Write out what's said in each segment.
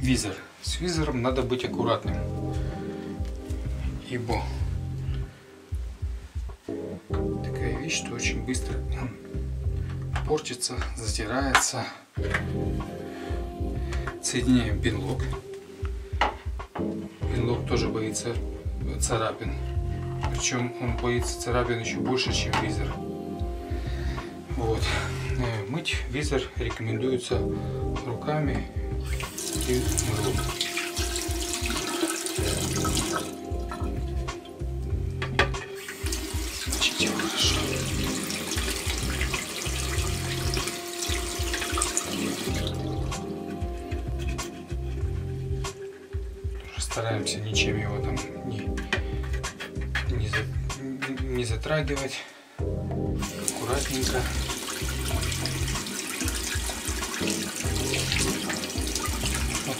визор. С визором надо быть аккуратным, ибо такая вещь, что очень быстро он портится, затирается. Соединяем пинлок. Пинлок тоже боится царапин. Причем он боится царапин еще больше, чем визор. Вот. Э, мыть визор рекомендуется руками и. Тоже Стараемся ничем его там не, не, за- не затрагивать. Аккуратненько.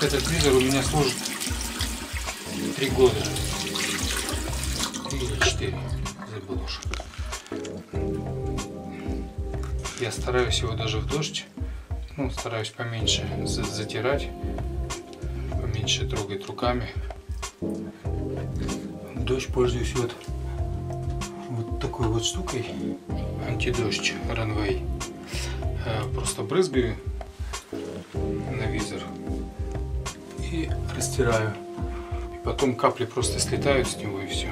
Этот визор у меня служит три года. Три или четыре, забыл уже. Я стараюсь его даже в дождь, ну, стараюсь поменьше за- затирать, поменьше трогать руками. В дождь пользуюсь вот, вот такой вот штукой, антидождь Runway. Э, Просто брызгаю на визор и растираю. И потом капли просто слетают с него и все.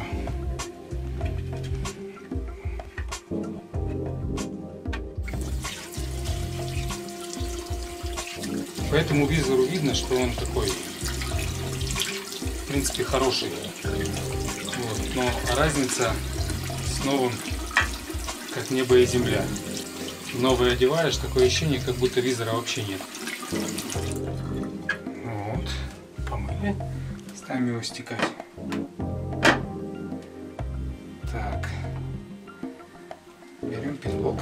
По этому визору видно, что он такой, в принципе, хороший. Вот. Но разница с новым, как небо и земля. Новый одеваешь, такое ощущение, как будто визора вообще нет. Помыли. Ставим его стекать. Так. Берем пинлок.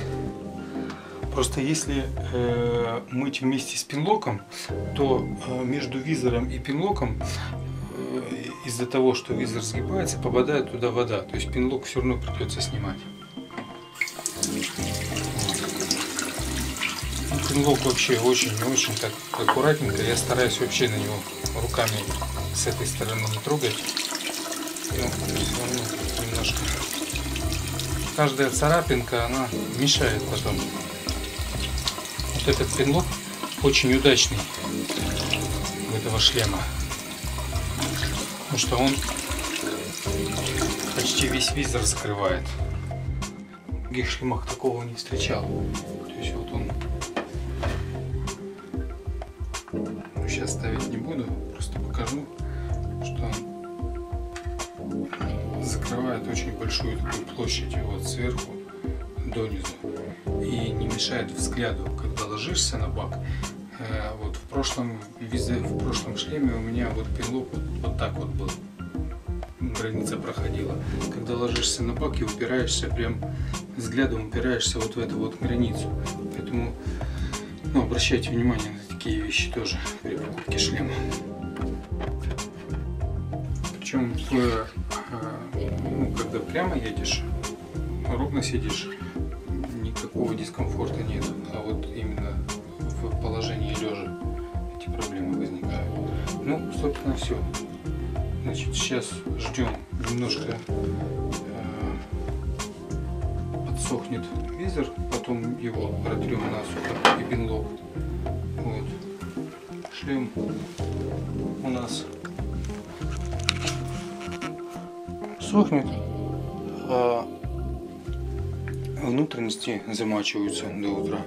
Просто если э, мыть вместе с пинлоком, то э, между визором и пинлоком э, из-за того, что визор сгибается, попадает туда вода. То есть пинлок все равно придется снимать. Ну, пинлок вообще очень-очень так аккуратненько. Я стараюсь вообще на него руками с этой стороны не трогать. Но все немножко. Каждая царапинка, она мешает потом. Вот этот пинлок очень удачный у этого шлема. Потому что он почти весь визор закрывает. В других шлемах такого не встречал. То есть вот он сейчас ставить не буду, просто покажу, что он закрывает очень большую такую площадь вот сверху донизу и не мешает взгляду, когда ложишься на бак. Э, Вот в прошлом визе, в прошлом шлеме у меня вот пилок вот, вот так вот был. Граница проходила. Когда ложишься на бак и упираешься прям взглядом упираешься вот в эту вот границу. Поэтому ну, обращайте внимание на такие вещи тоже при покупке шлема. Причем, э, ну, когда прямо едешь, ровно сидишь, никакого дискомфорта нет. А вот именно в положении лежа эти проблемы возникают. Ну, собственно, все. Значит, сейчас ждем немножко э, подсохнет визор, потом его протрем насухо и пинлок. Шлем у нас сохнет, а внутренности замачиваются до утра.